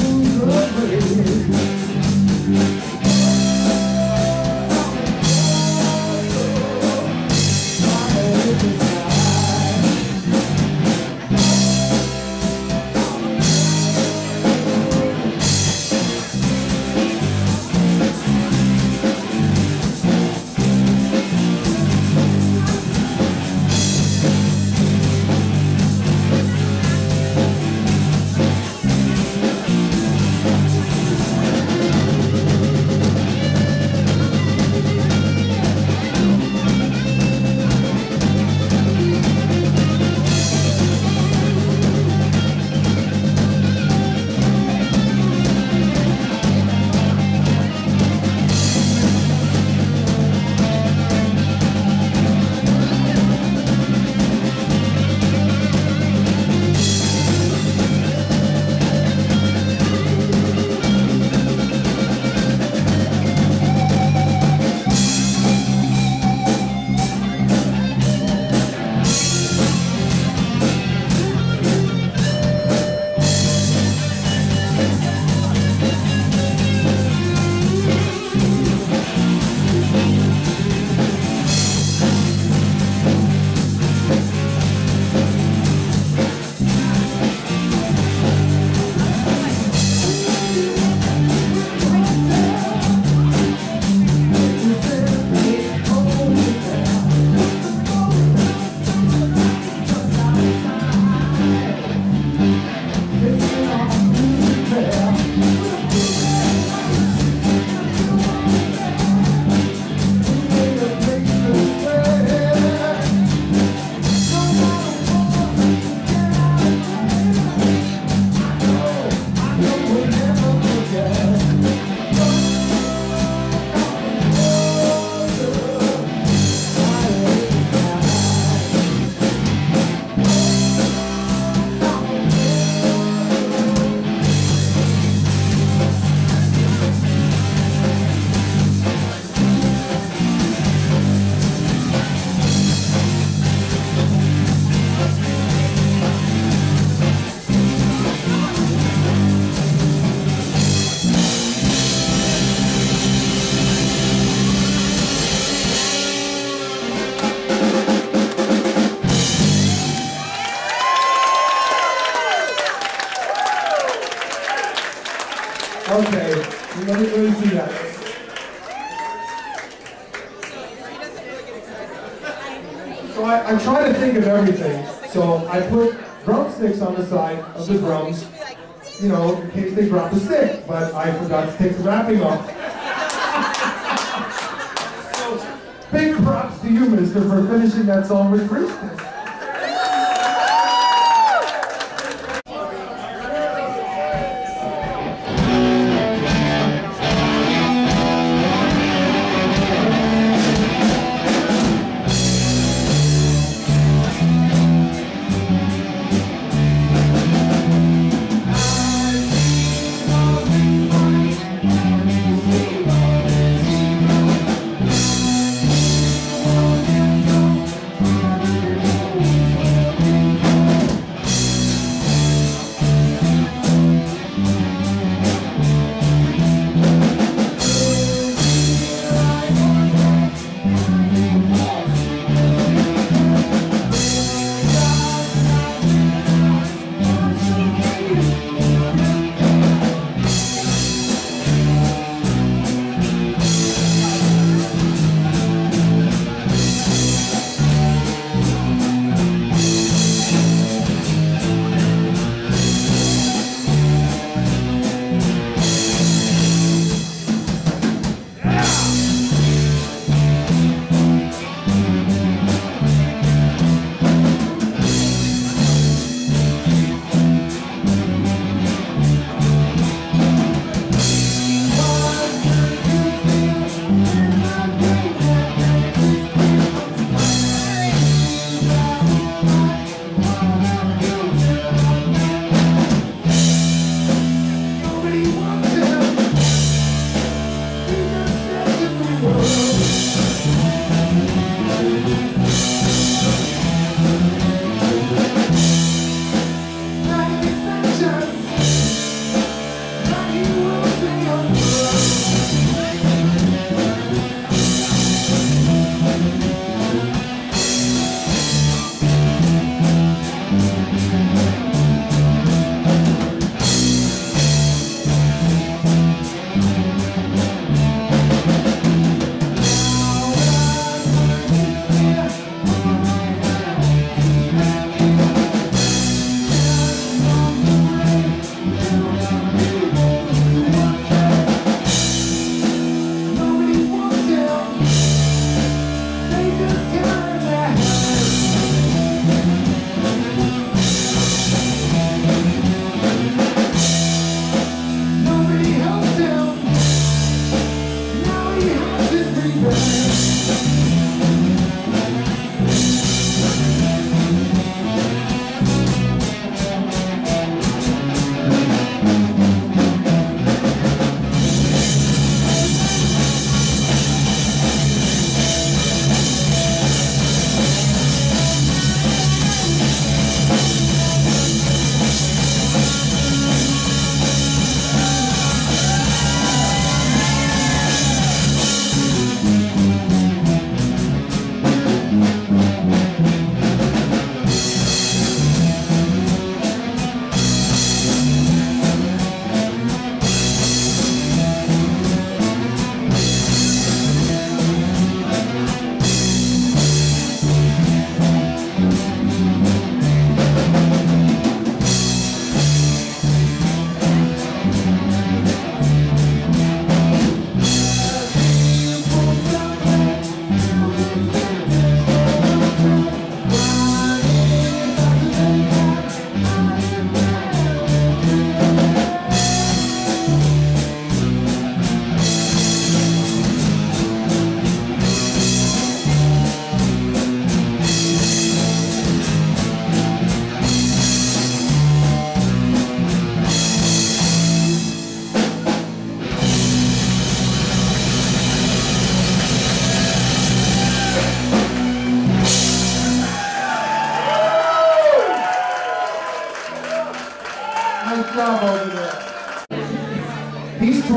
Oh. I put drumsticks on the side of the drums, you know, in case they drop a stick, but I forgot to take the wrapping off. so big props to you, mister, for finishing that song with grease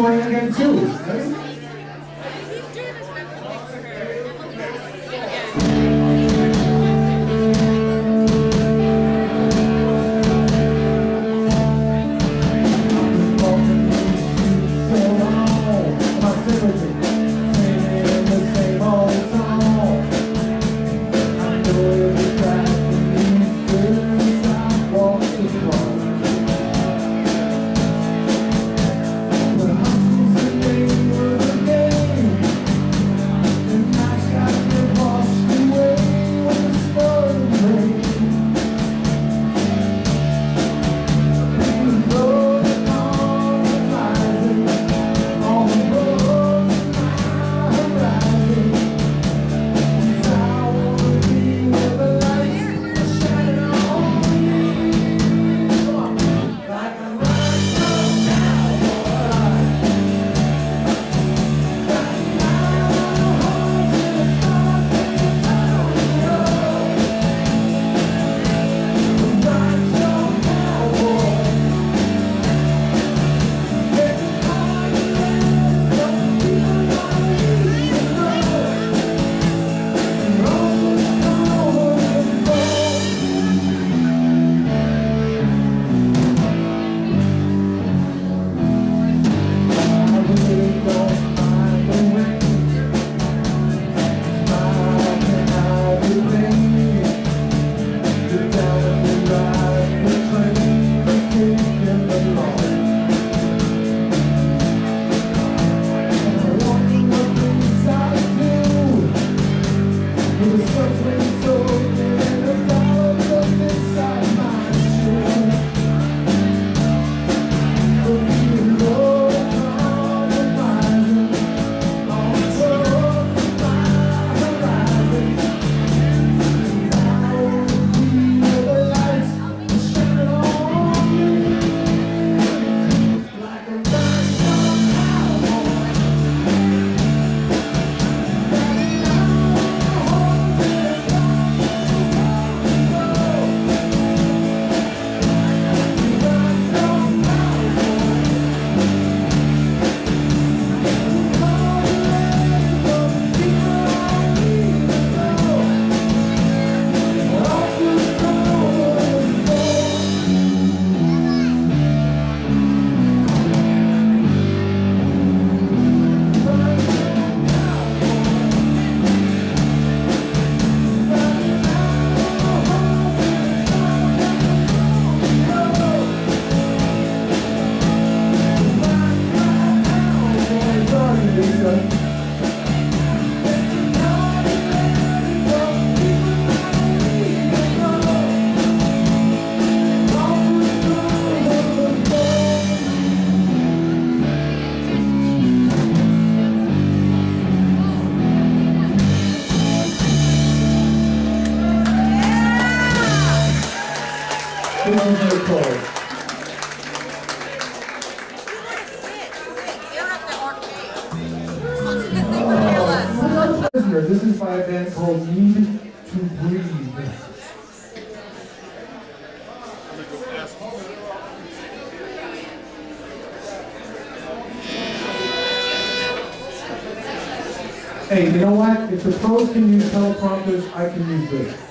touring again too. Know what? If the pros can use teleprompters, I can use this.